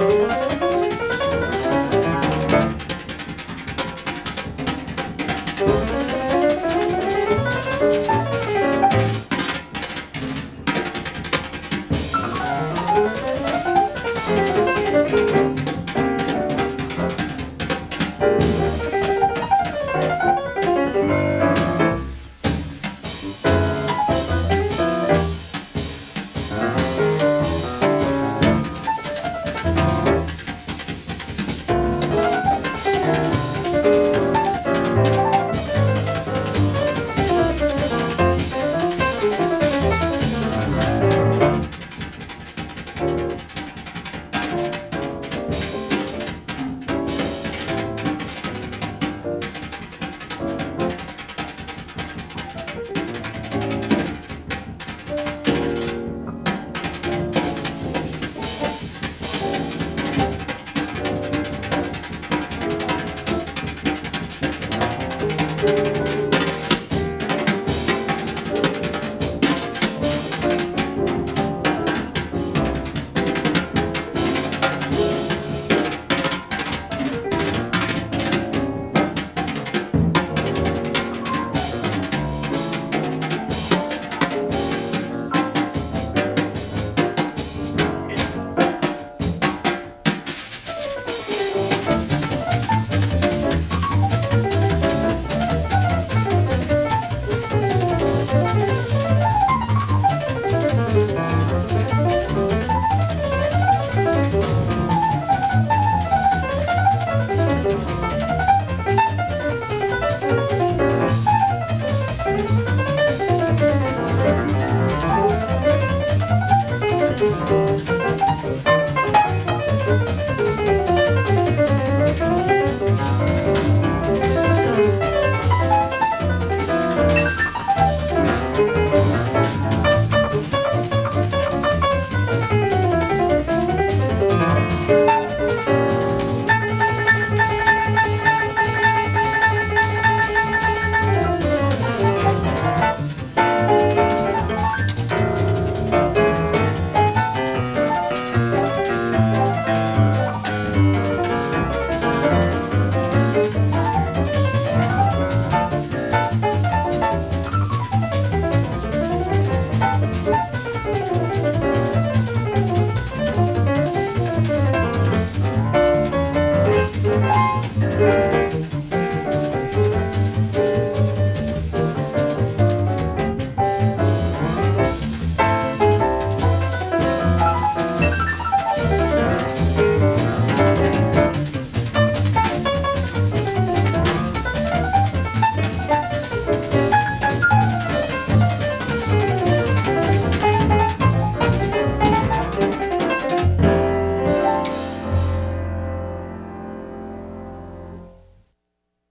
Música